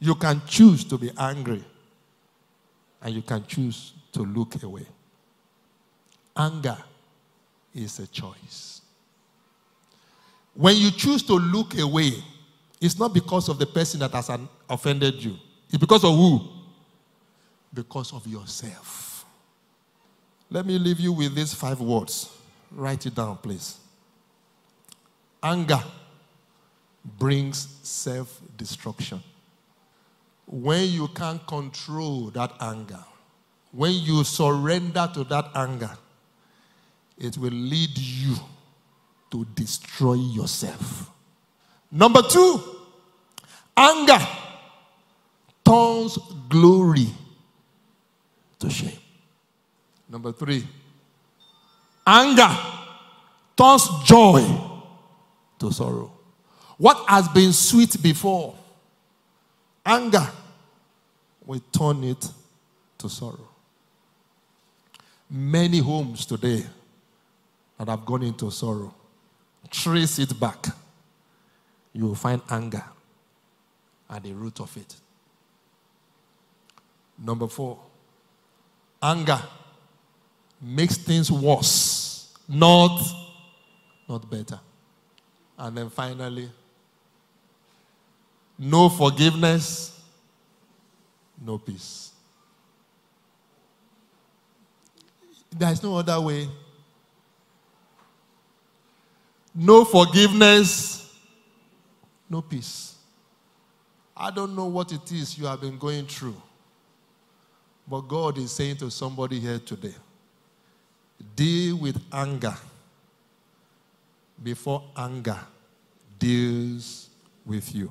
You can choose to be angry, and you can choose to look away. Anger is a choice. When you choose to look away, it's not because of the person that has offended you, it's because of who? Because of yourself. Let me leave you with these five words. Write it down, please. Anger brings self destruction. When you can't control that anger, when you surrender to that anger, it will lead you to destroy yourself. Number two, anger turns glory to shame. Number three, anger turns joy to sorrow. What has been sweet before, anger will turn it to sorrow. Many homes today that have gone into sorrow, trace it back. You will find anger at the root of it. Number four, anger makes things worse, not, not better. And then finally, no forgiveness, no peace. There's no other way. No forgiveness, no peace. I don't know what it is you have been going through, but God is saying to somebody here today deal with anger before anger deals with you.